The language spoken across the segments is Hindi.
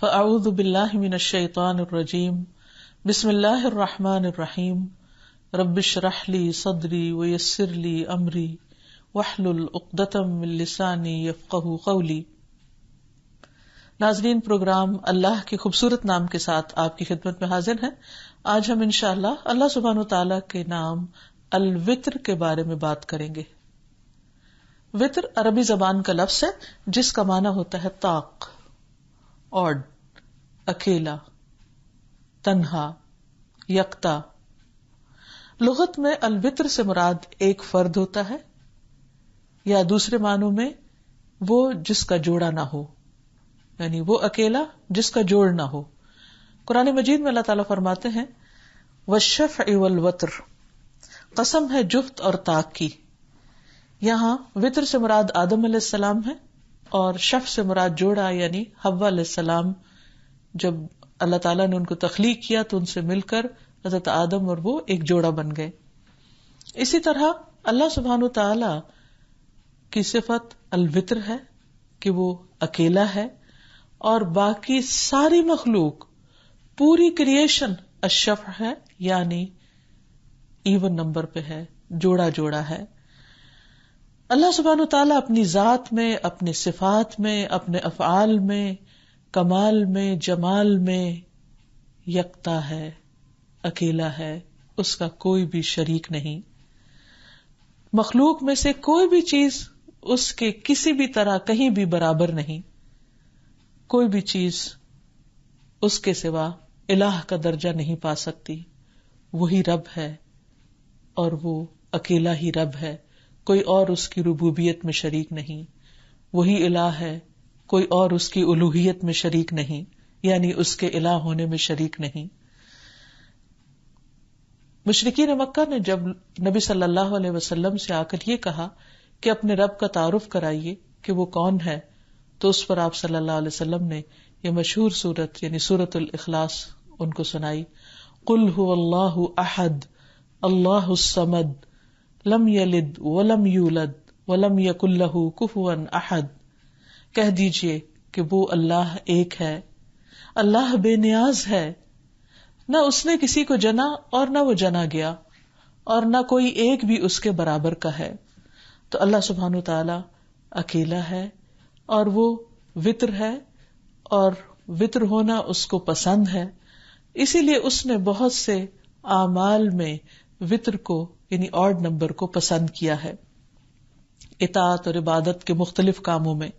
फ़ाऊद बिल्लाशैतरजीम बसमीम रबिश रहली सदरी वयसरली अमरी। वाहलुलदतम लिसानी यफ़क़ कौली। नाजरीन, प्रोग्राम अल्लाह के खूबसूरत नाम के साथ आपकी खिदमत में हाजिर है। आज हम इनशाला अल्लाह सुबहान तला के नाम अलवित्र के बारे में बात करेंगे। वित्र अरबी जबान का लफ्ज है, जिसका माना होता है ताक़। ऑड अकेला, तन्हा, यकता। लुगत में अलवित्र से मुराद एक फर्द होता है, या दूसरे मानों में वो जिसका जोड़ा ना हो। यानी वो अकेला जिसका जोड़ ना हो। कुरान मजीद में अल्लाह ताला फरमाते हैं वशफ इवल वत्र कसम है जुफ्त और ताक की। यहाँ वित्र से मुराद आदम सलाम है और शफ से मुराद जोड़ा, यानी हवा सलाम, जब अल्लाह ताला ने उनको तखलीक किया तो उनसे मिलकर हज़रत आदम और वो एक जोड़ा बन गए। इसी तरह अल्लाह सुबहान तला की सिफत अलवित्र है, कि वो अकेला है, और बाकी सारी मखलूक, पूरी क्रिएशन अशफ है, यानी इवन नंबर पे है जोड़ा जोड़ा है। अल्लाह सुबहान तला अपनी जात में, अपनी सिफात में, अपने अफआल में, कमाल में, जमाल में यकता है, अकेला है, उसका कोई भी शरीक नहीं। मखलूक में से कोई भी चीज़ उसके किसी भी तरह कहीं भी बराबर नहीं। कोई भी चीज़ उसके सिवा इलाह का दर्जा नहीं पा सकती। वही रब है और वो अकेला ही रब है। कोई और उसकी रुबूबियत में शरीक नहीं। वही इलाह है, कोई और उसकी उलूहियत में शरीक नहीं, यानी उसके इलाह होने में शरीक नहीं। मुशरकिन मक्का ने जब नबी सल्लल्लाहु अलैहि वसल्लम से आकर ये कहा कि अपने रब का तारुफ कराइए कि वो कौन है तो उस पर आप सल्लल्लाहु अलैहि वसल्लम ने ये मशहूर सूरत, यानी सूरत इखलास उनको सुनाई। कुल हु अल्लाह अहद अल्लाह समद। लम यलिद वलम यूलद वलम यकुल्लहु कुफुवन अहद। कह दीजिए कि वो अल्लाह एक है। अल्लाह बेनियाज है। न उसने किसी को जना और न वो जना गया, और न कोई एक भी उसके बराबर का है। तो अल्लाह सुबहानु ताला अकेला है, और वो वित्र है, और वित्र होना उसको पसंद है। इसीलिए उसने बहुत से आमाल में वित्र को यानी ऑड नंबर को पसंद किया है। इतात और इबादत के मुख्तलिफ़ कामों में।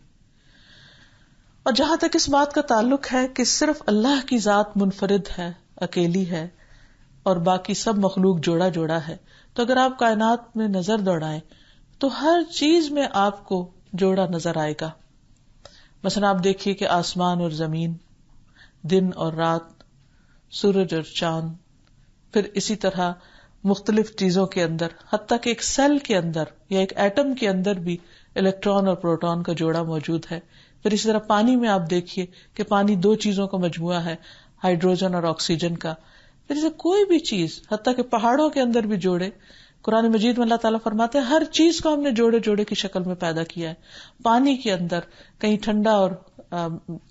और जहाँ तक इस बात का ताल्लुक है कि सिर्फ़ अल्लाह की जात मुनफरिद है, अकेली है, और बाकी सब मखलूक जोड़ा जोड़ा है तो अगर आप कायनात में नज़र दौड़ाएँ तो हर चीज़ में आपको जोड़ा नज़र आएगा। मसन आप देखिए कि आसमान और ज़मीन, दिन और रात, सूरज और चाँद, फिर इसी तरह मुख्तलिफ़ चीज़ों के अंदर हत्या कि एक सेल के अंदर या एक एटम के अंदर भी इलेक्ट्रॉन और प्रोटॉन का जोड़ा मौजूद है। फिर इसी तरह पानी में आप देखिए कि पानी दो चीज़ों का मजमुआ है, हाइड्रोजन और ऑक्सीजन का। फिर इसे कोई भी चीज़ हत्या के पहाड़ों के अंदर भी जोड़े। कुरान मजीद में अल्लाह ताला फरमाते हर चीज़ को हमने जोड़े जोड़े की शक्ल में पैदा किया है। पानी के अंदर कहीं ठंडा और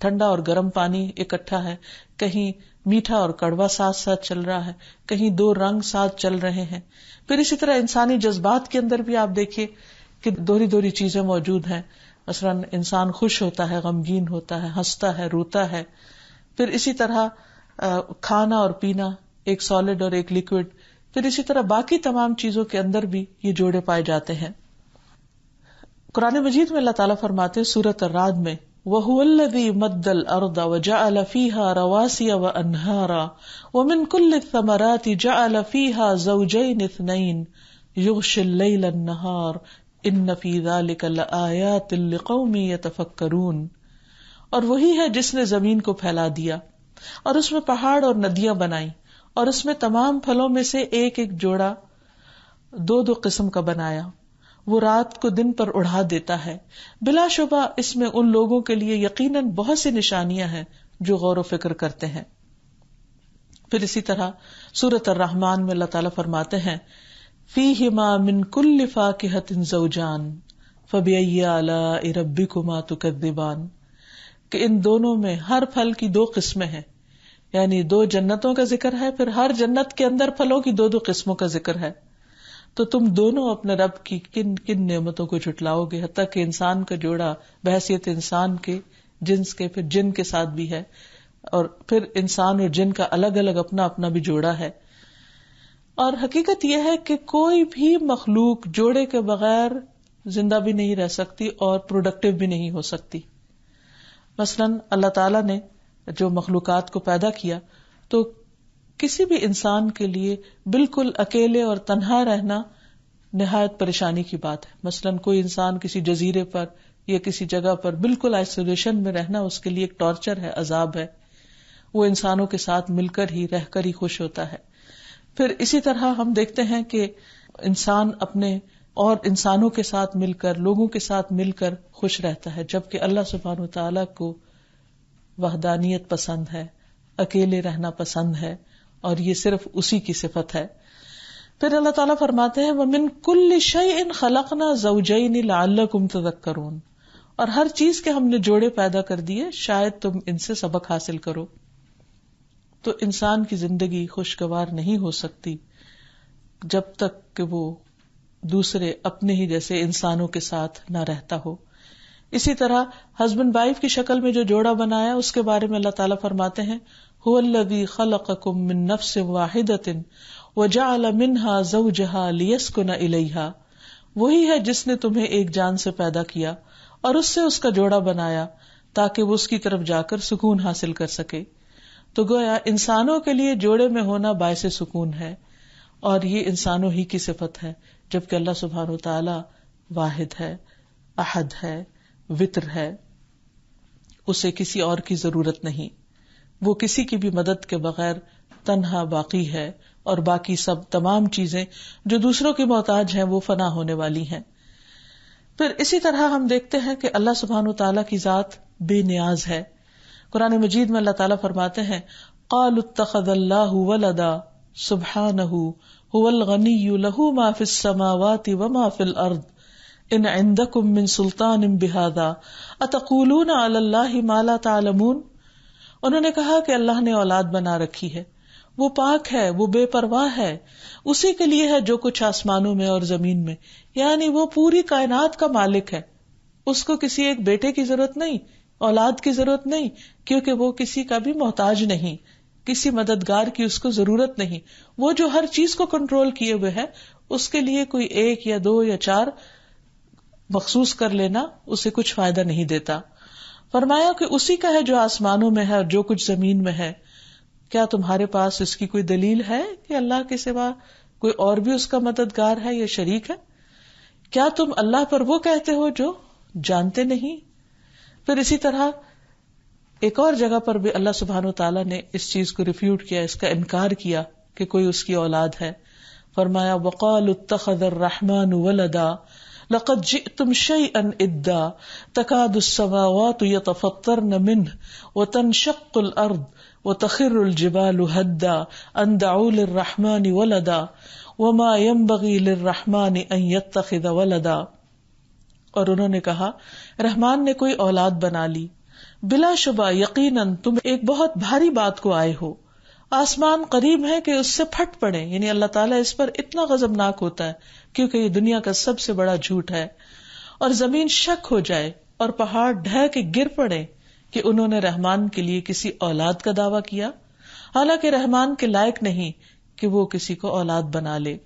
ठंडा और गर्म पानी इकट्ठा है, कहीं मीठा और कड़वा साथ साथ चल रहा है, कहीं दो रंग साथ चल रहे हैं। फिर इसी तरह इंसानी जज्बात के अंदर भी आप देखिए कि दोहरी दोहरी चीज़ें मौजूद हैं। मसलन, इंसान खुश होता है, गमगीन होता है, हंसता है, रोता है। फिर इसी तरह खाना और पीना, एक सॉलिड और एक लिक्विड फिर इसी तरह बाकी तमाम चीज़ों के अंदर भी ये जोड़े पाए जाते हैं। कुरान मजीद में अल्लाह ताला फरमाते सूरत राद में अर्द व जअल फीहा रवासिया व अनहारा व मिन कुल्ल थमराति जअल फीहा ज़ौजैन इत्नैन युग़शिल लैल अन्नहार इन फ़ी ज़ालिका लआयातिन लिक़ौमी यतफक्करून और वही है जिसने ज़मीन को फैला दिया और उसमें पहाड़ और नदियाँ बनाई और उसमें तमाम फलों में से एक एक जोड़ा दो दो किस्म का बनाया वो रात को दिन पर उड़ा देता है। बिलाशुबा इसमें उन लोगों के लिए यकीनन बहुत सी निशानियाँ हैं जो गौर फ़िक्र करते हैं। फिर इसी तरह सूरत रहमान में अल्लाह ताला फरमाते हैं फ़ी हिमा मिन कुल्ल फाकिहतिन जौजान फबिया रब्बी कुमा तुकद्दिबान, कि इन दोनों में हर फल की दो किस्में हैं। यानी दो जन्नतों का ज़िक्र है, फिर हर जन्नत के अंदर फलों की दो दो किस्मों का ज़िक्र है। तो तुम दोनों अपने रब की किन किन नियमतों को जुटलाओगे हती कि इंसान का जोड़ा बहसियत इंसान के, जिन्स के, फिर जिन के साथ भी है। और फिर इंसान और जिन का अलग अलग अपना अपना भी जोड़ा है। और हकीकत यह है कि कोई भी मखलूक जोड़े के बगैर ज़िंदा भी नहीं रह सकती और प्रोडक्टिव भी नहीं हो सकती। मसलन, अल्लाह ताला ने जो मखलूकत को पैदा किया तो किसी भी इंसान के लिए बिल्कुल अकेले और तनहा रहना निहायत परेशानी की बात है। मसलन कोई इंसान किसी जजीरे पर या किसी जगह पर बिल्कुल आइसोलेशन में रहना उसके लिए एक टॉर्चर है, अजाब है। वो इंसानों के साथ मिलकर ही, रहकर ही खुश होता है। फिर इसी तरह हम देखते हैं कि इंसान अपने और इंसानों के साथ मिलकर, लोगों के साथ मिलकर खुश रहता है, जबकि अल्लाह सुबहान तला को वहदानियत पसंद है, अकेले रहना पसंद है। और ये सिर्फ़ उसी की सिफत है। फिर अल्लाह ताला फरमाते हैं, वमिन कुल्ल शय इन खलकना जऊजैन लाकुम तदक्करून और हर चीज़ के हमने जोड़े पैदा कर दिए, शायद तुम इनसे सबक हासिल करो। तो इंसान की ज़िंदगी खुशगवार नहीं हो सकती, जब तक कि वो दूसरे अपने ही जैसे इंसानों के साथ न रहता हो। इसी तरह, हस्बैंड वाइफ की शक्ल में जो जोड़ा बनाया, उसके बारे में अल्लाह ताला फरमाते हैं हुवल्लज़ी खलक़कुम मिन नफ्स वाहिदतिन वजअल मिनहा ज़ौजहा लियस्कुन इलैहा वही है जिसने तुम्हें एक जान से पैदा किया और उससे उसका जोड़ा बनाया ताकि वो उसकी तरफ़ जाकर सुकून हासिल कर सके। तो गोया इंसानों के लिए जोड़े में होना बायस सुकून है और ये इंसानों ही की सिफत है, जबकि अल्लाह सुबहान तआला वाहिद है, अहद है, वित्र है। उसे किसी और की ज़रूरत नहीं। वो किसी की भी मदद के बगैर तनहा बाकी है और बाकी सब तमाम चीज़ें जो दूसरों की मोहताज हैं, वो फना होने वाली हैं। फिर इसी तरह हम देखते हैं कि अल्लाह सुबहान तला की जात बेनियाज है। कुरान मजीद में अल्लाह ताला फरमाते हैं कालुत्तखदल्लाहु वलदा सुबहानहु फिस समावाति व मा फिल अर्द। इन इंदकुम सुल्तान बिहादा। अतकूलून अलल्लाहि मा तालमून? उन्होंने कहा कि अल्लाह ने औलाद बना रखी है। वो पाक है, वो बेपरवाह है। उसी के लिए है जो कुछ आसमानों में और ज़मीन में। यानी वो पूरी कायनात का मालिक है। उसको किसी एक बेटे की ज़रूरत नहीं, औलाद की ज़रूरत नहीं, क्योंकि वो किसी का भी मोहताज नहीं। किसी मददगार की उसको ज़रूरत नहीं। वो जो हर चीज़ को कंट्रोल किए हुए है, उसके लिए कोई एक या दो या चार मखसूस कर लेना, उसे कुछ फ़ायदा नहीं देता। फरमाया कि उसी का है जो आसमानों में है और जो कुछ ज़मीन में है। क्या तुम्हारे पास इसकी कोई दलील है कि अल्लाह के सिवा कोई और भी उसका मददगार है या शरीक है? क्या तुम अल्लाह पर वो कहते हो जो जानते नहीं? फिर इसी तरह एक और जगह पर भी अल्लाह सुबहान तला ने इस चीज़ को रिफ्यूट किया, इसका इनकार किया कि कोई उसकी औलाद है। फरमाया वकाल रहमान वलदा। लकद जितम शई अन इद्दा तकादुस्समावात यतफत्तरन मिन्ह व तनशक् अर्द व तखिर जिबाल हद्दा अन दाउल रहमान वलदा वमा यम्बगी रहमान अन यत्तखिद वलदा और उन्होंने कहा, रहमान ने कोई औलाद बना ली। बिलाशुबा यकीनन, तुम एक बहुत भारी बात को आए हो। आसमान करीब है कि उससे फट पड़े। यानी अल्लाह ताला इस पर इतना गजबनाक होता है, क्योंकि ये दुनिया का सबसे बड़ा झूठ है। और ज़मीन शक हो जाए और पहाड़ ढह के गिर पड़े कि उन्होंने रहमान के लिए किसी औलाद का दावा किया। हालाँकि रहमान के लायक नहीं कि वो किसी को औलाद बना ले।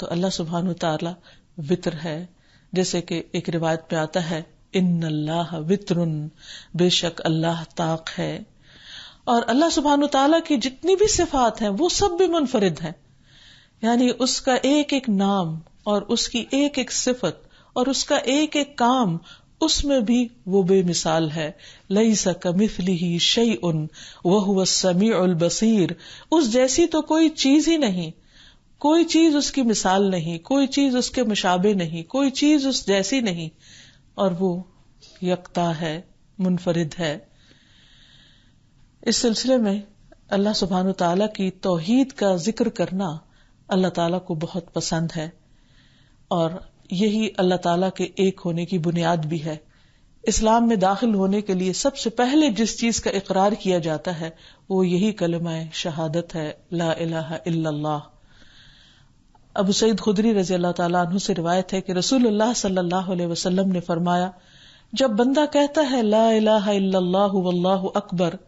तो अल्लाह सुबहान ताला वित्र है। जैसे कि एक रिवायत पे आता है इन अल्लाह वित्रुन, बेशक अल्लाह ताक है। और अल्लाह सुबहान तला की जितनी भी सिफात हैं, वो सब भी मुनफरिद हैं। यानी उसका एक एक नाम और उसकी एक एक सिफत और उसका एक एक काम, उसमें भी वो बेमिसाल है। लई सकमिथली ही शई उन वह समी उल बसीर। उस जैसी तो कोई चीज़ ही नहीं। कोई चीज़ उसकी मिसाल नहीं, कोई चीज़ उसके मुशाबे नहीं, कोई चीज़ उस जैसी नहीं। और वो यकता है, मुनफरिद है। इस सिलसिले में अल्लाह सुबहान तला की तोहीद का ज़िक्र करना अल्लाह ताला को बहुत पसंद है और यही अल्लाह ताला के एक होने की बुनियाद भी है। इस्लाम में दाखिल होने के लिए सबसे पहले जिस चीज़ का इकरार किया जाता है, वो यही कलमा शहादत है, ला इल्लल्लाह। अबू सईद खुदरी रज़ी अल्लाह तु से रिवायत है कि अलैहि वसल्लम ने फरमाया, जब बंदा कहता है, ला वल्लाहु अकबर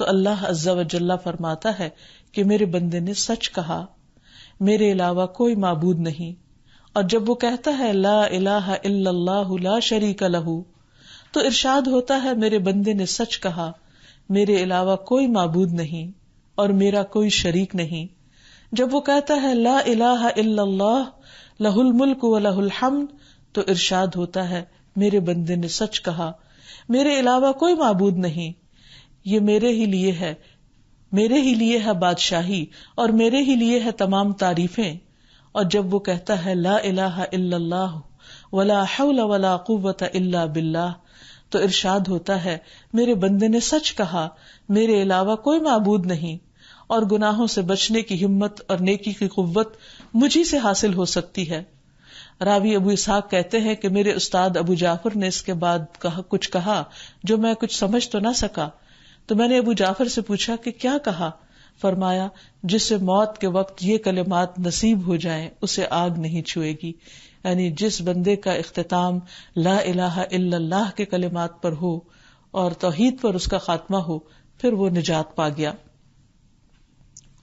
तो अल्लाह अज्जा वजल्ला फरमाता है कि मेरे बंदे ने सच कहा, मेरे अलावा कोई माबूद नहीं। और जब वो कहता है, ला इलाहा ला शरीक लहू तो इरशाद होता है, मेरे बंदे ने सच कहा, मेरे अलावा कोई माबूद नहीं और मेरा कोई शरीक नहीं। जब वो कहता है, ला इलाहा इल्लल्लाह, लहुल मुल्क व लहुल हमद तो इरशाद होता है, मेरे बंदे ने सच कहा, मेरे अलावा कोई माबूद नहीं। ये मेरे ही लिए है। मेरे ही लिए है बादशाही और मेरे ही लिए है तमाम तारीफें। और जब वो कहता है, ला इलाहा वला वला कुव्वत इल्ला बिल्लाह तो इरशाद होता है, मेरे बंदे ने सच कहा, मेरे अलावा कोई मबूद नहीं। और गुनाहों से बचने की हिम्मत और नेकी की कुत मुझी से हासिल हो सकती है। रावी अबू इसहाक कहते हैं कि मेरे उस्ताद अबू जाफ़र ने इसके बाद कुछ कहा जो मैं कुछ समझ तो ना सका। तो मैंने अबू जाफ़र से पूछा कि क्या कहा? फरमाया, जिससे मौत के वक्त ये कलेमात नसीब हो जाए, उसे आग नहीं छुएगी। यानी जिस बंदे का अख्ताम ला इलाहा के कलेमात पर हो और तोहीद पर उसका खात्मा हो, फिर वो निजात पा गया।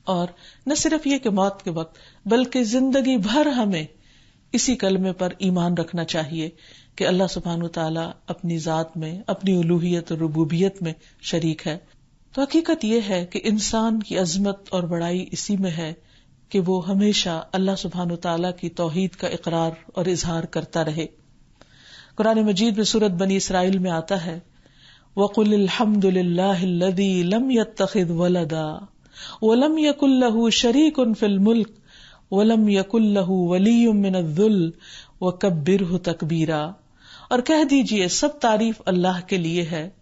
और न सिर्फ़ ये कि मौत के वक्त, बल्कि ज़िंदगी भर हमें इसी कलमे पर ईमान रखना चाहिए कि अल्लाह सुबहान तला अपनी जात में, अपनी उलूहियत और रबूबियत में शरीक है। तो हकीकत यह है कि इंसान की अजमत और बड़ाई इसी में है कि वो हमेशा अल्लाह सुबहान तला की तोहहीद का इकरार और इजहार करता रहे। कुरान मजीद में सूरत बनी इसराइल में आता है, वकुल हमदुल्लादी लम यद वलदा, वलम यकुल्लहु शरीक फिल मुल्क वलम यकुल्लहु वलीयुम मिनजुल व कब्बिरहु तकबीरा। और कह दीजिए, सब तारीफ़ अल्लाह के लिए है,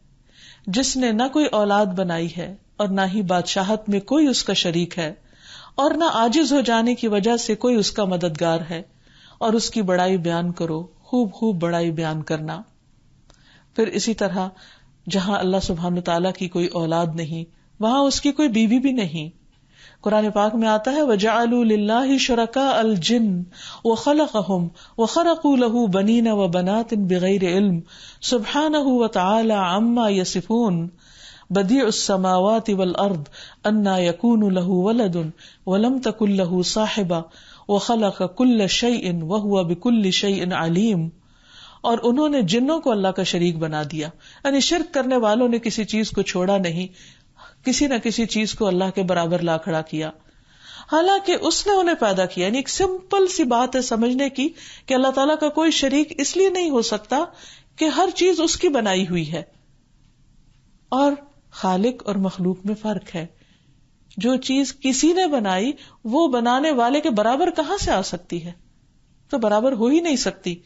जिसने न कोई औलाद बनाई है और न ही बादशाहत में कोई उसका शरीक है, और न आजिज हो जाने की वजह से कोई उसका मददगार है, और उसकी बड़ाई बयान करो, खूब खूब बड़ाई बयान करना। फिर इसी तरह, जहाँ अल्लाह सुबहान तला की कोई औलाद नहीं, वहाँ उसकी कोई बीवी भी नहीं। कुरान पाक में आता है वजालू शरका अल जिन व खलकहम व खरकू लहू बनीन व बनात बगैर इल्म। सुबहान व ताला अम्मा यसिफून। बदी समावात वल अर्द अन्ना यकून लहू वलदुन वलम तकुल लहू साहिबा व खलक कुल्ल शयइन व हुआ बिकुल्ल शयइन अलीम। और उन्होंने जिन्नों को अल्लाह का शरीक बना दिया। यानी शिरक करने वालों ने किसी चीज़ को छोड़ा नहीं। किसी न किसी चीज़ को अल्लाह के बराबर ला खड़ा किया। हालाँकि उसने उन्हें पैदा किया। यानी एक सिंपल सी बात है समझने की कि अल्लाह ताला का कोई शरीक इसलिए नहीं हो सकता कि हर चीज़ उसकी बनाई हुई है। और खालिक और मखलूक में फ़र्क है। जो चीज़ किसी ने बनाई, वो बनाने वाले के बराबर कहाँ से आ सकती है? तो बराबर हो ही नहीं सकती।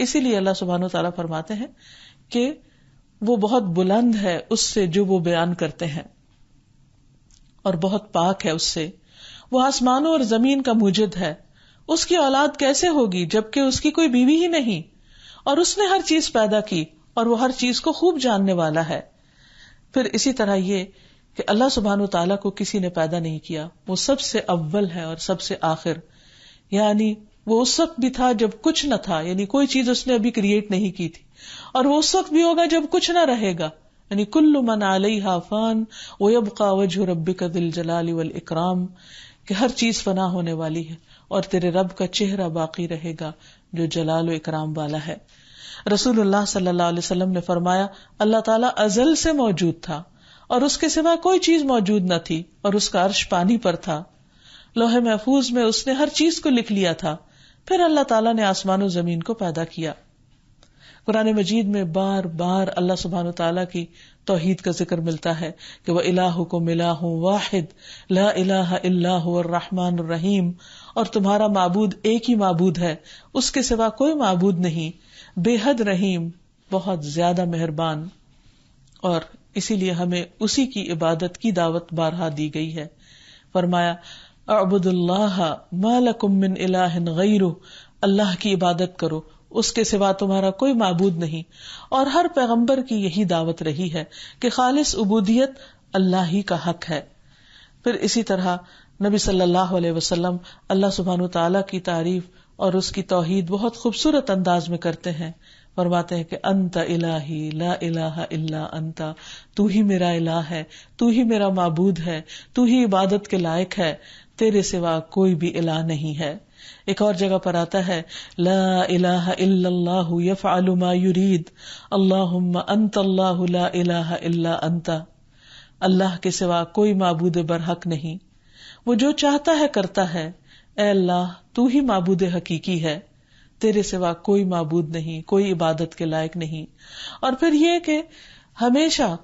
इसीलिए अल्लाह सुबहान तला फरमाते हैं कि वो बहुत बुलंद है उससे जो वो बयान करते हैं। और बहुत पाक है उससे। वो आसमानों और ज़मीन का मुजद है। उसकी औलाद कैसे होगी, जबकि उसकी कोई बीवी ही नहीं? और उसने हर चीज़ पैदा की, और वो हर चीज़ को खूब जानने वाला है। फिर इसी तरह ये कि अल्लाह सुबहान तला को किसी ने पैदा नहीं किया। वो सबसे अव्वल है और सबसे आखिर। यानी वो उस वक्त भी था जब कुछ न था, यानी कोई चीज़ उसने अभी क्रिएट नहीं की थी। और वो उस वक्त भी होगा जब कुछ न रहेगा। यानी कुल्लु मन आलई हाफान वबका वजह रब का दिल जलाल वल इकराम, कि हर चीज़ फना होने वाली है और तेरे रब का चेहरा बाकी रहेगा जो जलाल इकराम वाला है। रसूलुल्लाह सल्लल्लाहु अलैहि वसल्लम ने फरमाया, अल्लाह ताला अजल से मौजूद था और उसके सिवा कोई चीज़ मौजूद न थी और उसका अर्श पानी पर था। लोहे महफूज में उसने हर चीज़ को लिख लिया था। फिर अल्लाह ताला ने आसमान ज़मीन को पैदा किया। कुरान मजीद में बार बार अल्लाह सुबहान तआला की तोहीद का ज़िक्र मिलता है कि वह इलाह को मिलाह वाहिद ला रहमान रहीम, और तुम्हारा माबूद एक ही माबूद है, उसके सिवा कोई माबूद नहीं, बेहद रहीम, बहुत ज़्यादा मेहरबान। और इसीलिए हमें उसी की इबादत की दावत बारहा दी गई है। फरमाया, अबुदुल्लाह मालकुम मिन इलाहिन अल्लाह की इबादत करो उसके सिवा तुम्हारा कोई माबूद नहीं। और हर पैगंबर की यही दावत रही है कि खालिस उबूदियत अल्लाह ही का हक है। फिर इसी तरह नबी सल्लल्लाहु अलैहि वसल्लम अल्लाह सुबहान तला की तारीफ़ और उसकी तोहीद बहुत खूबसूरत अंदाज में करते हैं। फरमाते हैं कि अंत इलाही, ला इलाहा इल्ला अंता। तू ही मेरा इलाह है, तू ही मेरा माबूद है, तू ही इबादत के लायक है, तेरे सिवा कोई भी इलाह नहीं है। एक और जगह पर आता है, ला इलाहा इल्लल्लाहु यफअलु मा युरीद, अल्लाहुम्मा अंत अल्लाहु ला इलाहा इल्ला अंता। अल्लाह के सिवा कोई माबूद बरहक नहीं। वो जो चाहता है, करता है। ए अल्लाह, तू ही माबूद हकीकी है। तेरे सिवा कोई माबूद नहीं, कोई इबादत के लायक नहीं। और फिर ये कि हमेशा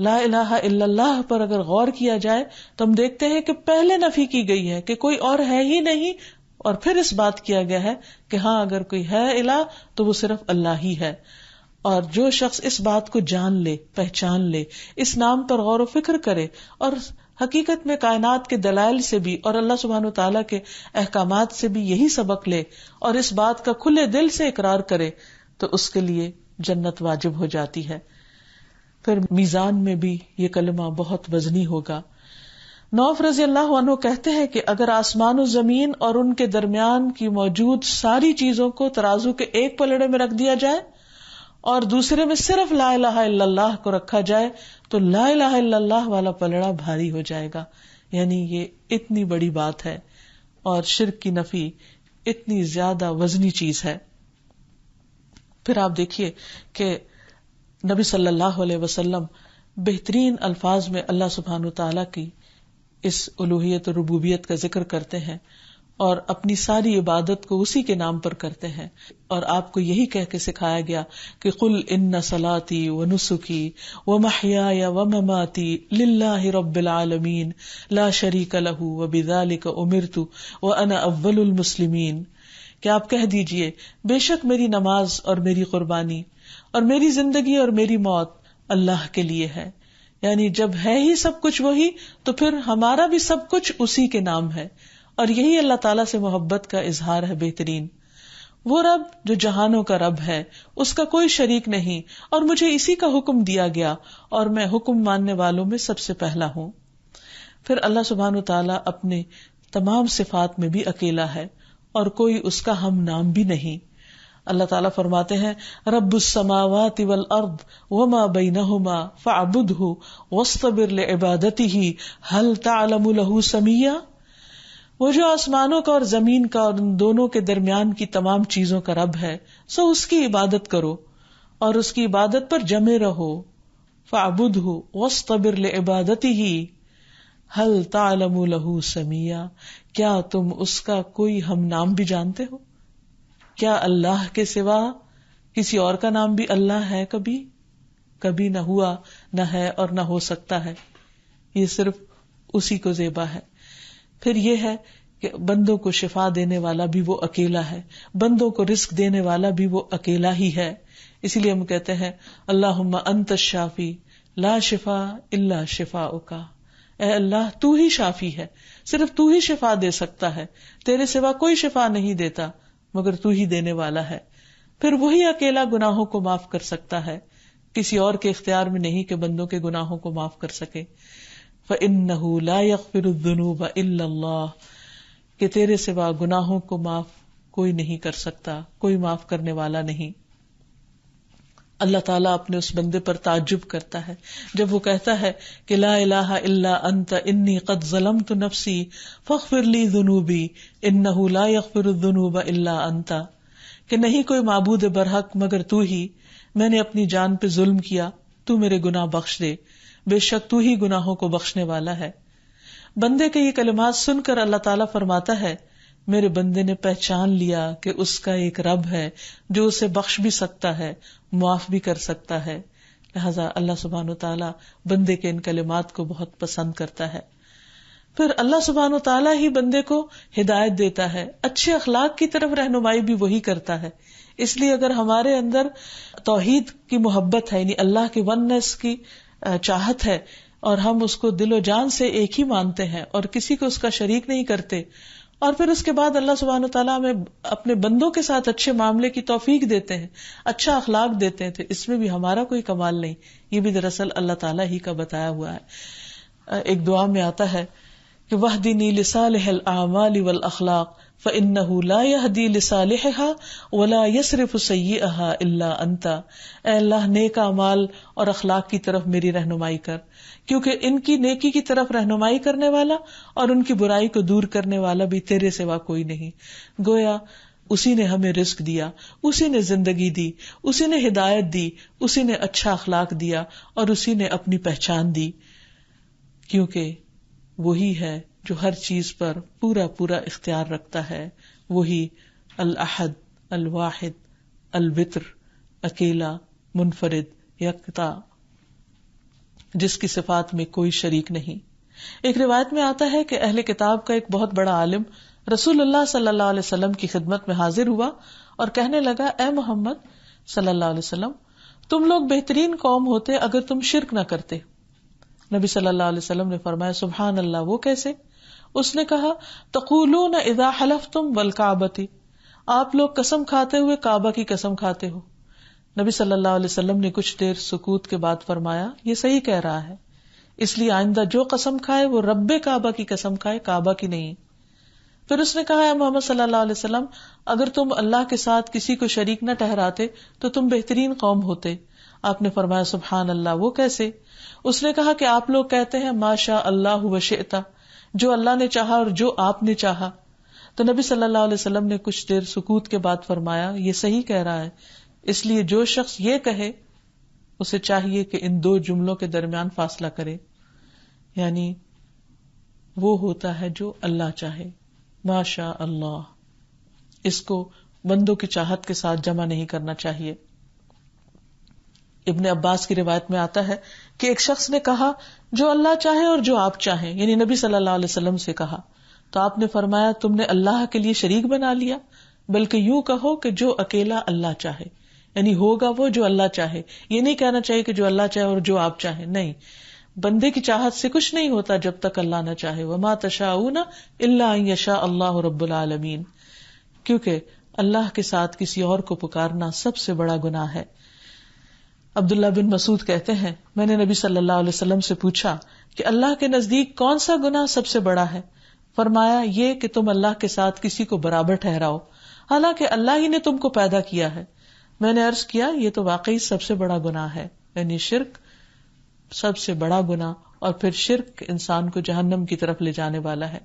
ला इलाहा इल्लल्लाह पर अगर गौर किया जाए तो हम देखते हैं कि पहले नफी की गई है कि कोई और है ही नहीं और फिर इस बात किया गया है कि हाँ अगर कोई है इला तो वो सिर्फ़ अल्लाह ही है। और जो शख्स इस बात को जान ले, पहचान ले, इस नाम पर गौर फ़िक्र करे और हकीकत में कायनात के दलाइल से भी और अल्लाह सुबहान तला के अहकाम से भी यही सबक ले और इस बात का खुले दिल से इकरार करे तो उसके लिए जन्नत वाजिब हो जाती है। फिर मीजान में भी ये कलमा बहुत वजनी होगा। नौफ रज़ी अल्लाह कहते हैं कि अगर आसमान ज़मीन और उनके दरमियान की मौजूद सारी चीज़ों को तराजू के एक पलड़े में रख दिया जाए और दूसरे में सिर्फ़ ला इल्लल्लाह को रखा जाए तो ला इल्लल्लाह वाला पलड़ा भारी हो जाएगा। यानी ये इतनी बड़ी बात है और शिरक की नफी इतनी ज़्यादा वजनी चीज़ है। फिर आप देखिए कि नबी सल्लल्लाहु अलैहि बेहतरीन अल्फाज में अल्लाह सुबहान तआला की इस उलूहियत और रुबूबियत का ज़िक्र करते हैं और अपनी सारी इबादत को उसी के नाम पर करते हैं। और आपको यही कह के सिखाया गया कि कुल इन सलाती व नुसुकी व महया व ममाती लिल्लाहि रब्बिल आलमीन, ला शरीक लहू व बिदालिक उमिरतु व अना अव्वलुल मुस्लिमीन। कि आप कह दीजिए, बेशक मेरी नमाज़ और मेरी कुर्बानी और मेरी ज़िंदगी और मेरी मौत अल्लाह के लिए है। यानी जब है ही सब कुछ वही तो फिर हमारा भी सब कुछ उसी के नाम है। और यही अल्लाह ताला से मोहब्बत का इजहार है बेहतरीन। वो रब जो जहानों का रब है, उसका कोई शरीक नहीं, और मुझे इसी का हुक्म दिया गया, और मैं हुक्म मानने वालों में सबसे पहला हूँ। फिर अल्लाह सुबहान तआला अपने तमाम सिफात में भी अकेला है, और कोई उसका हम नाम भी नहीं। अल्लाह ताला फरमाते हैं रब्बुस्समावाति वल अर्द वमा बैनहुमा फअबुदहु वस्तबिर लिइबादतिही, हल तअलमु लहू समिया? वो जो आसमानों का और ज़मीन का और उन दोनों के दरमियान की तमाम चीज़ों का रब है, सो उसकी इबादत करो और उसकी इबादत पर जमे रहो। फाबुद हो वस्तबिर इबादती ही हल तालमु लहू समिया। क्या तुम उसका कोई हम नाम भी जानते हो? क्या अल्लाह के सिवा किसी और का नाम भी अल्लाह है कभी? कभी न हुआ, न है और न हो सकता है। ये सिर्फ़ उसी को जेबा है। फिर यह है कि बंदों को शिफा देने वाला भी वो अकेला है। बंदों को रिस्क देने वाला भी वो अकेला ही है। इसीलिए हम कहते हैं अल्लाह अंत शाफी, ला शिफा इल्ला शिफा उका ए अल्लाह, तू ही शाफी है। सिर्फ़ तू ही शिफा दे सकता है। तेरे सिवा कोई शिफा नहीं देता। मगर तू ही देने वाला है। फिर वही अकेला गुनाहों को माफ़ कर सकता है। किसी और के इख्तियार में नहीं के बंदों के गुनाहों को माफ़ कर सके। कि तेरे सिवा गुनाहों को माफ़ कोई नहीं कर सकता, कोई माफ़ करने वाला नहीं। अल्लाह ताला अपने उस बंदे पर ताजुब करता है। जब वो कहता है कि ला इलाहा इल्ला अंत इन्नी कद जलमतु नफसी, फगफिर ली दुनूबी इन्नहु ला यगफिरुद्दुनूब इल्ला अंता। कि नहीं कोई माबूद बरहक मगर तू ही, मैंने अपनी जान पे जुल्म किया, तू मेरे गुनाह बख्श दे। बेशक तू ही गुनाहों को बख्शने वाला है। बंदे के ये कलिमात सुनकर अल्लाह ताला फरमाता है, मेरे बंदे ने पहचान लिया कि उसका एक रब है, जो उसे बख्श भी सकता है मुआफ भी कर सकता है। लिहाजा अल्लाह सुबहान तला बंदे के इन कलिमात को बहुत पसंद करता है। फिर अल्लाह सुबहान तला ही बंदे को हिदायत देता है। अच्छे अखलाक की तरफ़ रहनुमाई भी वही करता है। इसलिए अगर हमारे अंदर तोहीद की मोहब्बत है, यानी अल्लाह की वननेस की चाहत है, और हम उसको दिलो जान से एक ही मानते हैं, और किसी को उसका शरीक नहीं करते और फिर उसके बाद अल्लाह सुबहान तला हमें अपने बंदों के साथ अच्छे मामले की तोफीक देते हैं अच्छा अखलाक देते हैं तो इसमें भी हमारा कोई कमाल नहीं। ये भी दरअसल अल्लाह ताला ही का बताया हुआ है। एक दुआ में आता है कि वह दिनी लिसाल आमाली वल अखलाक फ़िन्नहु ला यहदी लिसालिहा वला यसरिफ सय्यहा इल्ला अंता। अल्लाह, नेक अमाल और अखलाक की तरफ़ मेरी रहनुमाई कर। क्योंकि इनकी नेकी की तरफ़ रहनुमाई करने वाला और उनकी बुराई को दूर करने वाला भी तेरे सिवा कोई नहीं। गोया, उसी ने हमें रिस्क दिया, उसी ने ज़िंदगी दी, उसी ने हिदायत दी, उसी ने अच्छा अखलाक दिया और उसी ने अपनी पहचान दी। क्योंकि वही है जो हर चीज़ पर पूरा पूरा इख्तियार रखता है, वही अल अहद अल वाहिद अल वित्र अकेला, मुनफरिद, यकता। जिसकी सिफात में कोई शरीक नहीं। एक रिवायत में आता है कि अहले किताब का एक बहुत बड़ा आलिम रसूलुल्लाह सल्लल्लाहु अलैहि वसल्लम की खिदमत में हाजिर हुआ और कहने लगा, ए मोहम्मद सल्लल्लाहु अलैहि वसल्लम, तुम लोग बेहतरीन कौम होते अगर तुम शिरक न करते। नबी सल्लल्लाहु अलैहि वसल्लम ने फरमाया सुबहान अल्लाह वो कैसे? उसने कहा तकूलू न इदा हलफ तुम वल काबती, आप लोग कसम खाते हुए काबा की कसम खाते हो। नबी सल्लल्लाहु अलैहि वसल्लम ने कुछ देर सुकूत के बाद फरमाया, ये सही कह रहा है। इसलिए आइंदा जो कसम खाए, वो रब्बे काबा की कसम खाए, काबा की नहीं। फिर उसने कहा मोहम्मद सल्लल्लाहु अलैहि वसल्लम, अगर तुम अल्लाह के साथ किसी को शरीक न ठहराते तो तुम बेहतरीन कौम होते। आपने फरमाया सुबहान अल्लाह वो कैसे? उसने कहा कि आप लोग कहते हैं माशा अल्लाह वशेता जो अल्लाह ने चाहा और जो आपने चाहा। तो नबी सल्लल्लाहु अलैहि वसल्लम ने कुछ देर सुकूत के बाद फरमाया, ये सही कह रहा है। इसलिए जो शख्स ये कहे, उसे चाहिए कि इन दो जुमलों के दरमियान फासला करे। यानी वो होता है जो अल्लाह चाहे। माशा अल्लाह इसको बंदों की चाहत के साथ जमा नहीं करना चाहिए। इब्ने अब्बास की रिवायत में आता है कि एक शख्स ने कहा, जो अल्लाह चाहे और जो आप चाहें, यानी नबी सल्लल्लाहु अलैहि वसल्लम से कहा तो आपने फरमाया, तुमने अल्लाह के लिए शरीक बना लिया, बल्कि यूँ कहो कि जो अकेला अल्लाह चाहे। यानी होगा वो जो अल्लाह चाहे। ये नहीं कहना चाहिए कि जो अल्लाह चाहे और जो आप चाहे। नहीं। बंदे की चाहत से कुछ नहीं होता जब तक अल्लाह ना चाहे। वमा तशाऊना यशा अल्लाह रब्बुल आलमीन। क्योंकि अल्लाह के साथ किसी और को पुकारना सबसे बड़ा गुनाह है। अब्दुल्ला बिन मसूद कहते हैं, मैंने नबी सल्लल्लाहु अलैहि वसल्लम से पूछा कि अल्लाह के नज़दीक कौन सा गुनाह सबसे बड़ा है? फरमाया, ये कि तुम अल्लाह के साथ किसी को बराबर ठहराओ। हालाँकि अल्लाह ही ने तुमको पैदा किया है। मैंने अर्ज़ किया, ये तो वाकई सबसे बड़ा गुनाह है। यानी शिरक सबसे बड़ा गुना और फिर शिरक इंसान को जहन्नम की तरफ़ ले जाने वाला है।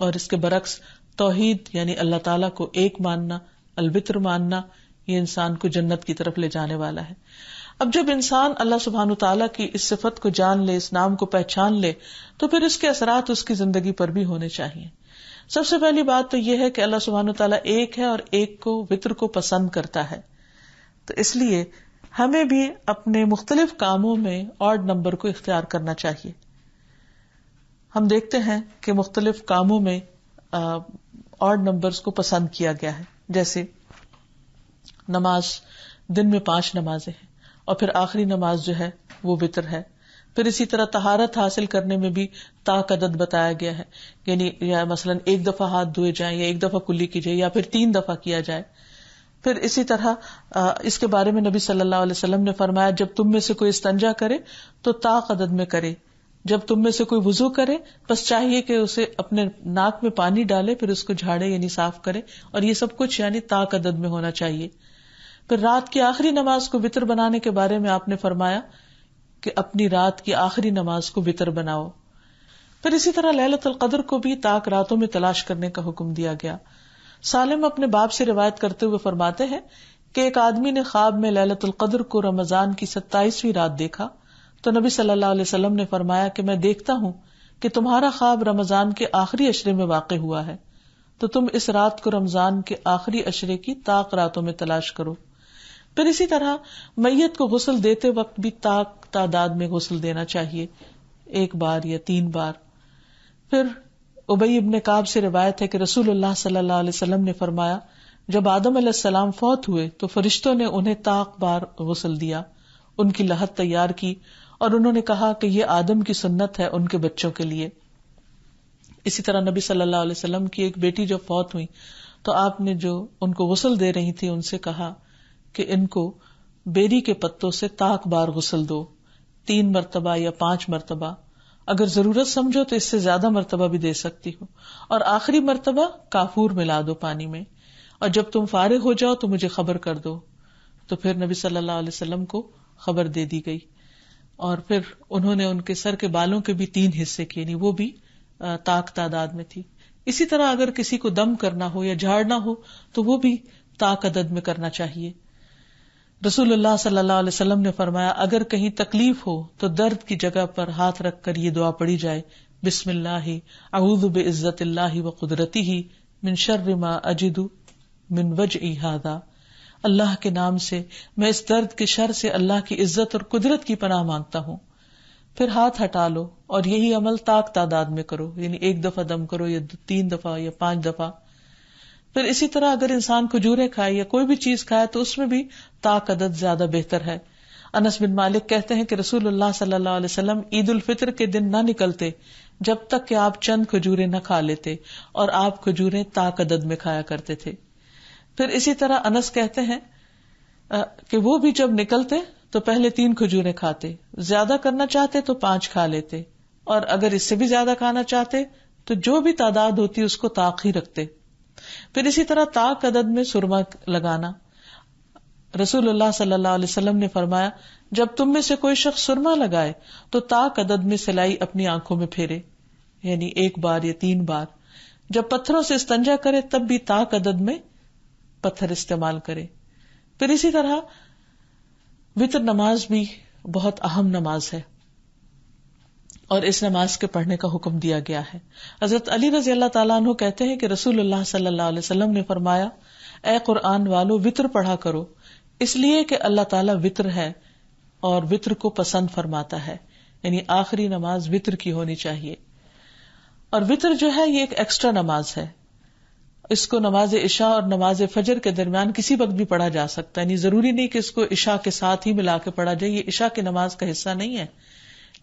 और इसके बरक्स तोहीद, यानी अल्लाह ताला को एक मानना, अलवित्र मानना, ये इंसान को जन्नत की तरफ़ ले जाने वाला है। अब जब इंसान अल्लाह सुबहान तला की इस सिफत को जान ले, इस नाम को पहचान ले तो फिर इसके असरात उसकी ज़िंदगी पर भी होने चाहिए। सबसे पहली बात तो यह है कि अल्लाह सुबहान तला एक है और एक को, वित्र को पसंद करता है। तो इसलिए हमें भी अपने मुख्तलिफ़ कामों में ऑड नंबर को इख्तियार करना चाहिए। हम देखते हैं कि मुख्तलिफ़ कामों में ऑड नंबर्स को पसंद किया गया है। जैसे, नमाज़, दिन में पाँच नमाजें हैं और फिर आखिरी नमाज़ जो है, वो वितर है। फिर इसी तरह तहारत हासिल करने में भी ताकदत बताया गया है। यानी, या मसलन एक दफ़ा हाथ धोए जाए या एक दफ़ा कुल्ली की जाए या फिर तीन दफ़ा किया जाए फिर इसी तरह इसके बारे में नबी सल्लल्लाहु अलैहि वसल्लम ने फरमाया, जब तुम में से कोई इस्तंजा करे तो ताकदद में करे। जब तुम में से कोई वज़ू करे, बस चाहिए कि उसे अपने नाक में पानी डाले, फिर उसको झाड़े यानी साफ़ करे, और ये सब कुछ यानी ताकदद में होना चाहिए। फिर रात की आखिरी नमाज़ को वितर बनाने के बारे में आपने फरमाया कि अपनी रात की आखिरी नमाज़ को वितर बनाओ। फिर इसी तरह लहलतुल कदर को भी ताक रातों में तलाश करने का हुक्म दिया गया। सालिम अपने बाप से रिवायत करते हुए फरमाते हैं कि एक आदमी ने ख्वाब में ललतुल कद्र को रमज़ान की सत्ताईसवीं रात देखा। तो नबी सल्लल्लाहु अलैहि वसल्लम ने फरमाया कि मैं देखता हूँ कि तुम्हारा ख्वाब रमज़ान के आखिरी अशरे में वाक़ हुआ है। तो तुम इस रात को रमज़ान के आखिरी अशरे की ताक रातों में तलाश करो। फिर इसी तरह मैयत को गुसल देते वक्त भी ताक तादाद में गुसल देना चाहिए, एक बार या तीन बार। फिर उबई इब्न काब से रिवायत है कि रसूलुल्लाह सल्लल्लाहु अलैहि वसल्लम ने फरमाया, जब आदम सलाम फौत हुए तो फरिश्तों ने उन्हें ताक बार गुसल दिया, उनकी लहत तैयार की और उन्होंने कहा कि यह आदम की सुन्नत है उनके बच्चों के लिए। इसी तरह नबी सल्लल्लाहु अलैहि वसल्लम की एक बेटी जब फौत हुई तो आपने जो उनको गुसल दे रही थी, उनसे कहा कि इनको बेरी के पत्तों से ताक बार गुसल दो, तीन मरतबा या पाँच मरतबा। अगर ज़रूरत समझो तो इससे ज़्यादा मरतबा भी दे सकती हो। और आखिरी मरतबा, काफूर मिला दो पानी में। और जब तुम फारिग हो जाओ तो मुझे खबर कर दो। तो फिर नबी सल्लल्लाहु अलैहि वसल्लम को खबर दे दी गई। और फिर उन्होंने उनके सर के बालों के भी तीन हिस्से किए वो भी ताक तादाद में थी। इसी तरह अगर किसी को दम करना हो या झाड़ना हो तो वो भी ताक अदद में करना चाहिए। रसूलुल्लाह सल्लल्लाहु ने फरमाया, अगर कहीं तकलीफ़ हो तो दर्द की जगह पर हाथ रखकर ये दुआ पड़ी जाए। बिस्मिल्लाह अऊदु अल्लाह के नाम से मैं इस दर्द के शर से अल्लाह की इज़्ज़त और कुदरत की पनाह माँगता हूँ। फिर हाथ हटा लो और यही अमल ताक तादाद में करो, यानी एक दफ़ा दम करो या तीन दफ़ा या पाँच दफ़ा। फिर इसी तरह अगर इंसान खजूरें खाए या कोई भी चीज़ खाए तो उसमें भी ताक ज़्यादा बेहतर है। अनस बिन मालिक कहते हैं कि रसूलुल्लाह सल्लल्लाहु ईद उल फित्र के दिन न निकलते, जब तक कि आप चंद खजूरें न खा लेते और आप खजूरें ताक में खाया करते थे। फिर इसी तरह अनस कहते हैं कि वो भी जब निकलते तो पहले तीन खजूरें खाते। ज़्यादा करना चाहते तो पाँच खा लेते। और अगर इससे भी ज़्यादा खाना चाहते तो जो भी तादाद होती, उसको ताक ही रखते। फिर इसी तरह ताक अदद में सुरमा लगाना। रसूलुल्लाह सल्लल्लाहु अलैहि वसल्लम ने फरमाया, जब तुम में से कोई शख्स सुरमा लगाए तो ताक अदद में सिलाई अपनी आँखों में फेरे। यानी एक बार या तीन बार। जब पत्थरों से स्तंजा करे, तब भी ताक अदद में पत्थर इस्तेमाल करे। फिर इसी तरह वितर नमाज़ भी बहुत अहम नमाज़ है। और इस नमाज़ के पढ़ने का हुक्म दिया गया है। हज़रत अली रज़ी अल्लाह तला कहते हैं कि रसूलुल्लाह सल्लल्लाहु ने फरमाया ए कुरान वालो, वित्र पढ़ा करो। इसलिए कि अल्लाह ताला वित्र है और वित्र को पसंद फरमाता है। यानी आखिरी नमाज़ वित्र की होनी चाहिए। और वित्र जो है, ये एक एक्स्ट्रा नमाज़ है। इसको नमाज़ इशा और नमाज़ फजर के दरमियान किसी वक्त भी पढ़ा जा सकता है। नहीं ज़रूरी नहीं कि इसको इशा के साथ ही मिला के पढ़ा जाए। ये इशा की नमाज़ का हिस्सा नहीं है।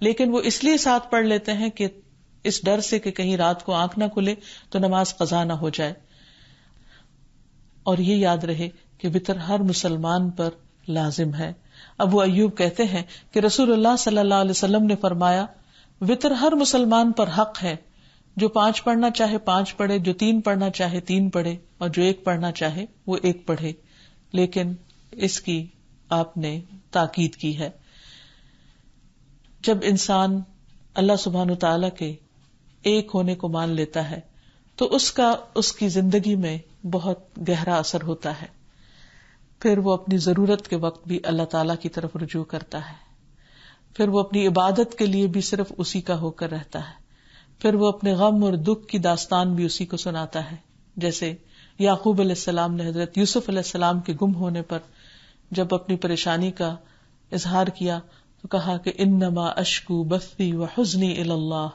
लेकिन वो इसलिए साथ पढ़ लेते हैं कि इस डर से कि कहीं रात को आँख ना खुले तो नमाज़ कजा ना हो जाए। और ये याद रहे कि वितर हर मुसलमान पर लाजिम है। अबू अयूब कहते हैं कि रसूलुल्लाह सल्लल्लाहु अलैहि वसल्लम ने फरमाया, वितर हर मुसलमान पर हक है। जो पाँच पढ़ना चाहे पाँच पढ़े, जो तीन पढ़ना चाहे तीन पढ़े, और जो एक पढ़ना चाहे वो एक पढ़े। लेकिन इसकी आपने ताकीद की है। जब इंसान अल्लाह सुबहान तला के एक होने को मान लेता है तो उसका, उसकी ज़िंदगी में बहुत गहरा असर होता है। फिर वो अपनी ज़रूरत के वक्त भी अल्लाह ताला की तरफ़ रुजू करता है। फिर वो अपनी इबादत के लिए भी सिर्फ़ उसी का होकर रहता है। फिर वो अपने गम और दुख की दास्तान भी उसी को सुनाता है। जैसे याकूब अलैहिस्सलाम ने हज़रत यूसुफ अलैहिस्सलाम के गुम होने पर जब अपनी परेशानी का इजहार किया कहा कि इन नमा अशकू बस्ती व हजनी अल्लाह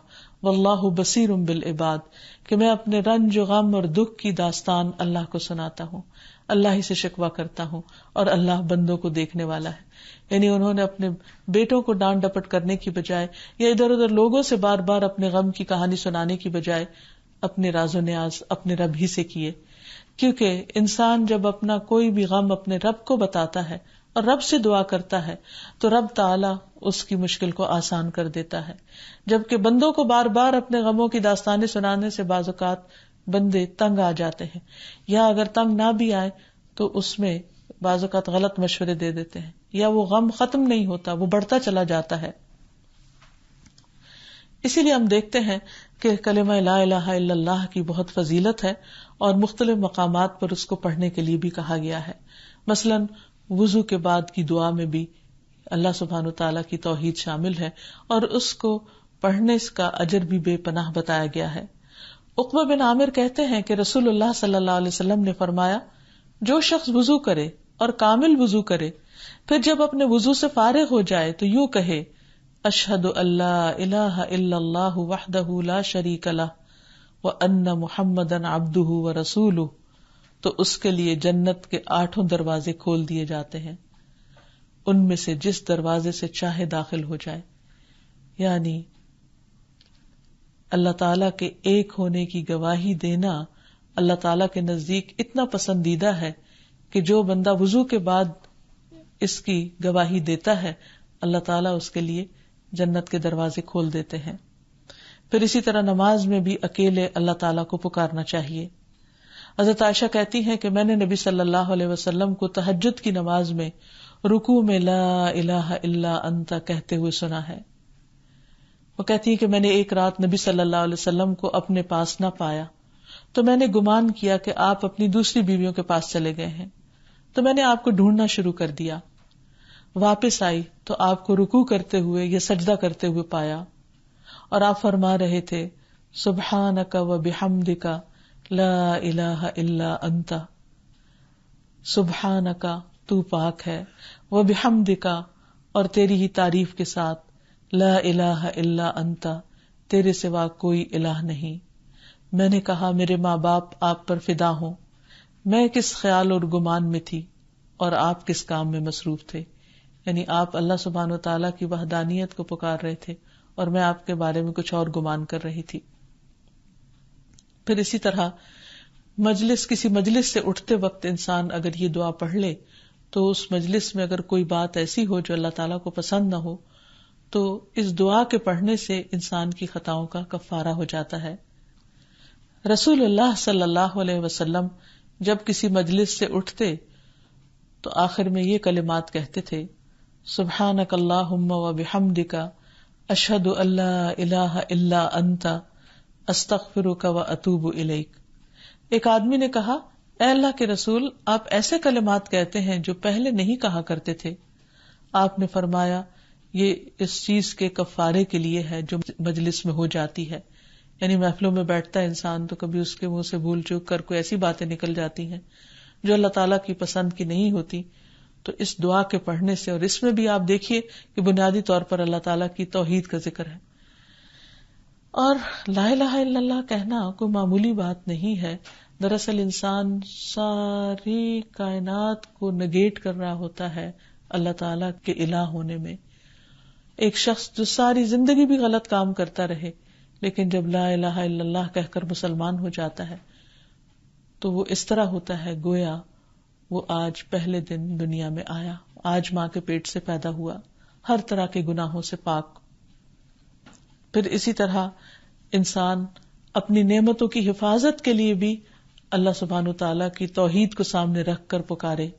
वल्लाह बसीर बिल इबाद, कि मैं अपने रंज, गम और दुख की दास्तान अल्लाह को सुनाता हूँ, अल्लाह ही से शिकवा करता हूँ और अल्लाह बंदों को देखने वाला है। यानी उन्होंने अपने बेटों को डांट डपट करने की बजाय या इधर उधर लोगों से बार बार अपने गम की कहानी सुनाने की बजाय अपने राजो न्याज, अपने रब ही से किए। क्योंकि इंसान जब अपना कोई भी गम अपने रब को बताता है और रब से दुआ करता है तो रब ताला उसकी मुश्किल को आसान कर देता है। जबकि बंदों को बार बार अपने गमों की दास्तानें सुनाने से बाजुकात बंदे तंग आ जाते हैं। या अगर तंग ना भी आए तो उसमें बाजुकात गलत मशवरे दे देते हैं। या वो गम खत्म नहीं होता, वो बढ़ता चला जाता है। इसीलिए हम देखते हैं कि कलमा ला की बहुत फजीलत है और मुख्तलिफ़ मकाम पर उसको पढ़ने के लिए भी कहा गया है। मसलन वज़ू के बाद की दुआ में भी अल्लाह सुबहान तला की तोहहीद शामिल है और उसको पढ़ने का अजर भी बेपनाह बताया गया है। उकबा बिन आमिर कहते हैं कि रसूलुल्लाह सल्लल्लाहु ने फरमाया, जो शख्स वज़ू करे और कामिल वज़ू करे, फिर जब अपने वज़ू से फारिग हो जाए तो यूँ कहे, अशहद अल्लाह वहदहु ला शरीक लह, व अन्न मुहम्मदन अब्दुहु व रसूलु तो उसके लिए जन्नत के आठों दरवाजे खोल दिए जाते हैं। उनमें से जिस दरवाजे से चाहे दाखिल हो जाए। यानी, अल्लाह ताला के एक होने की गवाही देना अल्लाह ताला के नज़दीक इतना पसंदीदा है कि जो बंदा वज़ू के बाद इसकी गवाही देता है, अल्लाह ताला उसके लिए जन्नत के दरवाजे खोल देते हैं। फिर इसी तरह नमाज़ में भी अकेले अल्लाह ताला को पुकारना चाहिए। हज़रत आयशा कहती हैं कि मैंने नबी सल्लल्लाहु अलैहि वसल्लम को तहज्जुद की नमाज़ में, रुकू में ला इलाहा इल्ला अंता कहते हुए सुना है। वो कहती है कि मैंने एक रात नबी सल्लल्लाहु अलैहि वसल्लम को अपने पास न पाया। तो मैंने गुमान किया कि आप अपनी दूसरी बीवियों के पास चले गए हैं। तो मैंने आपको ढूंढना शुरू कर दिया। वापस आई तो आपको रुकू करते हुए या सजदा करते हुए पाया। और आप फरमा रहे थे सुबहान का व बिहमदिका ला इलाहा अंता। सुबहान का तू पाक है। वह बिहमदिका, और तेरी ही तारीफ़ के साथ, ला इलाहा इल्ला अंता, तेरे सिवा कोई इलाह नहीं। मैंने कहा, मेरे माँ बाप आप पर फिदा हो। मैं किस ख्याल और गुमान में थी, और आप किस काम में मसरूफ थे? यानी आप अल्लाह सुबहान तला की वहदानियत को पुकार रहे थे, और मैं आपके बारे में कुछ और गुमान कर रही थी। फिर इसी तरह, मजलिस, किसी मजलिस से उठते वक्त इंसान अगर ये दुआ पढ़ ले तो उस मजलिस में अगर कोई बात ऐसी हो जो अल्लाह ताला को पसंद न हो तो इस दुआ के पढ़ने से इंसान की खताओं का कफारा हो जाता है। रसूलुल्लाह सल्लल्लाहु अलैहि वसल्लम जब किसी मजलिस से उठते तो आखिर में ये कलिमात कहते थे सुबहानक अल्लाहुम्मा व बिहमदिका अशहद अल्लाह इलाहा इल्ला अंता अस्तगफिरुका व अतूबु इलैक। एक आदमी ने कहा अल्लाह के रसूल, आप ऐसे कलिमात कहते हैं जो पहले नहीं कहा करते थे। आपने फरमाया, ये इस चीज़ के कफारे के लिए है जो मजलिस में हो जाती है। यानी महफिलों में बैठता है इंसान तो कभी उसके मुँह से भूल चूक कर कोई ऐसी बातें निकल जाती हैं, जो अल्लाह ताला की पसंद की नहीं होती। तो इस दुआ के पढ़ने से और इसमें भी आप देखिए कि बुनियादी तौर पर अल्लाह ताला की तोहीद का ज़िक्र है। और ला कहना कोई मामूली बात नहीं है। दरअसल इंसान सारी कायनात को नगेट कर रहा होता है अल्लाह ताला के इला होने में। एक शख्स जो सारी ज़िंदगी भी गलत काम करता रहे, लेकिन जब ला इलाहा कहकर मुसलमान हो जाता है तो वो इस तरह होता है, गोया, वो आज पहले दिन दुनिया में आया, आज माँ के पेट से पैदा हुआ, हर तरह के गुनाहों से पाक फिर इसी तरह इंसान अपनी नेमतों की हिफाजत के लिए भी अल्लाह सुबहान तला की तोहीद को सामने रखकर पुकारे।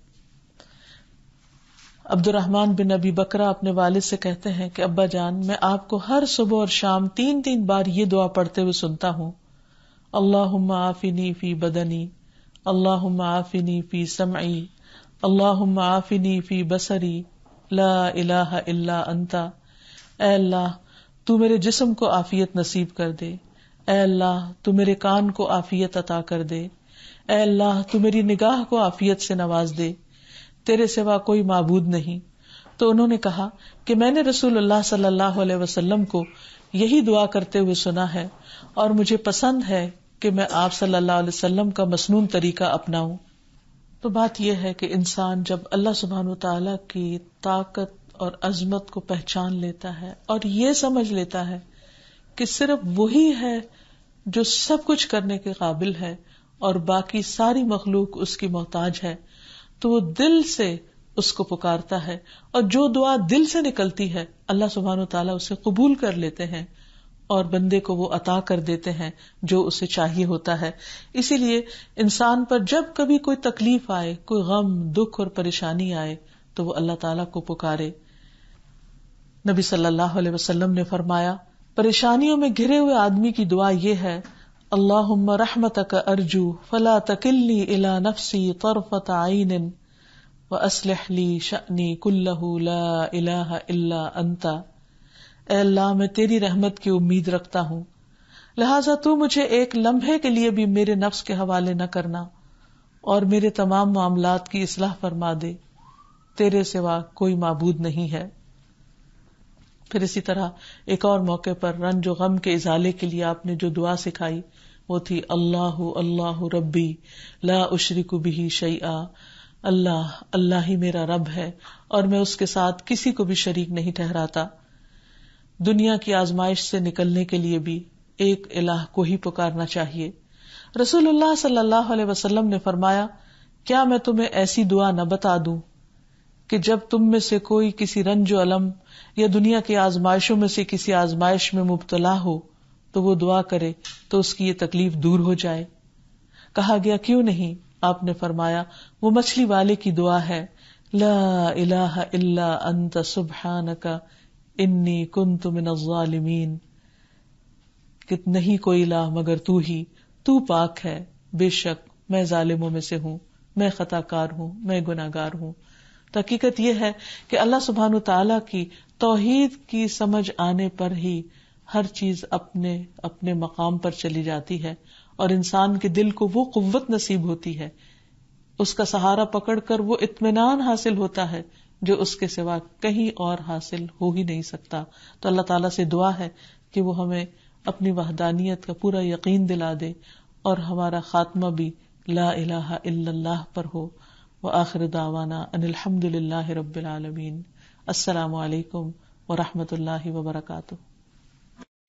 अब्दुलरहमान बिन अबी बकरा अपने वालिद से कहते हैं कि, अब्बा जान, मैं आपको हर सुबह और शाम तीन तीन बार ये दुआ पढ़ते हुए सुनता हूँ। अल्लाह आफिनी फ़ी बदनी अल्लाह आफिनी फ़ी समई अल्लाह आफिनी फ़ी बसरी, ला इलाहा इल्ला अंता। अल्लाह तू मेरे जिस्म को आफियत नसीब कर दे। ए अल्लाह, तू मेरे कान को आफियत अता कर दे। ए अल्लाह, तू मेरी निगाह को आफियत से नवाज़ दे। तेरे सिवा कोई माबूद नहीं। तो उन्होंने कहा कि मैंने रसूलुल्लाह सल्लल्लाहु अलैहि वसल्लम को यही दुआ करते हुए सुना है और मुझे पसंद है कि मैं आप सल्लल्लाहु अलैहि वसल्लम का मसनून तरीका अपनाऊं। तो बात यह है कि इंसान जब अल्लाह सुबहान तला की ताकत और अजमत को पहचान लेता है और ये समझ लेता है कि सिर्फ़ वही है जो सब कुछ करने के काबिल है और बाकी सारी मखलूक उसकी मोहताज है। तो वो दिल से उसको पुकारता है और जो दुआ दिल से निकलती है, अल्लाह सुबहान तला उसे कबूल कर लेते हैं और बंदे को वो अता कर देते हैं जो उसे चाहिए होता है। इसीलिए इंसान पर जब कभी कोई तकलीफ़ आए, कोई गम, दुख और परेशानी आए तो वो अल्लाह ताला को पुकारे। नबी सल्लल्लाहु अलैहि वसल्लम ने फरमाया, परेशानियों में घिरे हुए आदमी की दुआ यह है अल्लाह रहमत अर्जू, फला तकिल्ली इला नफसी तरफत आइन व असलहली शनी कुल्लहू ला इलाहा इल्ला अंता। अल्लाह, मैं तेरी रहमत की उम्मीद रखता हूँ। लिहाजा तू मुझे एक लम्हे के लिए भी मेरे नफ्स के हवाले न करना, और मेरे तमाम मामलात की इसलाह फरमा दे। तेरे सिवा कोई माबूद नहीं है। फिर इसी तरह एक और मौके पर रंज गम के इजाले के लिए आपने जो दुआ सिखाई, वो थी, अल्लाह अल्लाह रब्बी, ला उशरिक बिही शैआ अल्लाह अल्लाह ही मेरा रब है और मैं उसके साथ किसी को भी शरीक नहीं ठहराता। दुनिया की आजमाइश से निकलने के लिए भी एक इलाह को ही पुकारना चाहिए। रसूलुल्लाह सल्लल्लाहु अलैहि ने फरमाया, क्या मैं तुम्हें ऐसी दुआ न बता दूँ कि जब तुम में से कोई किसी रंजो अलम या दुनिया की आजमाइशों में से किसी आजमाइश में मुबतला हो तो वो दुआ करे तो उसकी ये तकलीफ़ दूर हो जाए। कहा गया, क्यों नहीं? आपने फरमाया, वो मछली वाले की दुआ है, ला इलाहा इल्ला अंत सुबहानका, इन्नी कुंत मिन कि नहीं कोई इलाह मगर तू ही, तू पाक है, बेशक मैं जालिमों में से हूँ, मैं खताकार हूँ, मैं गुनागार हूँ। हकीकत यह है कि अल्लाह सुबहान तला की तोहीद की समझ आने पर ही हर चीज़ अपने अपने मकाम पर चली जाती है और इंसान के दिल को वो कुत नसीब होती है। उसका सहारा पकड़कर वो इत्मीनान हासिल होता है जो उसके सिवा कहीं और हासिल हो ही नहीं सकता। तो अल्लाह ताला से दुआ है कि वो हमें अपनी वहदानियत का पूरा यकीन दिला दे और हमारा खात्मा भी ला इल्लल्लाह पर हो। व आखिर दावाना अनिलहमदुल्ला रबालमीन असलकम वरहमतुल्लाहि वबरकातुह